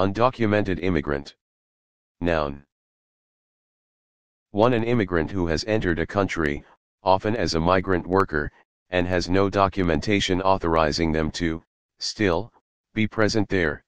Undocumented immigrant. Noun. 1. An immigrant who has entered a country, often as a migrant worker, and has no documentation authorizing them to, still, be present there,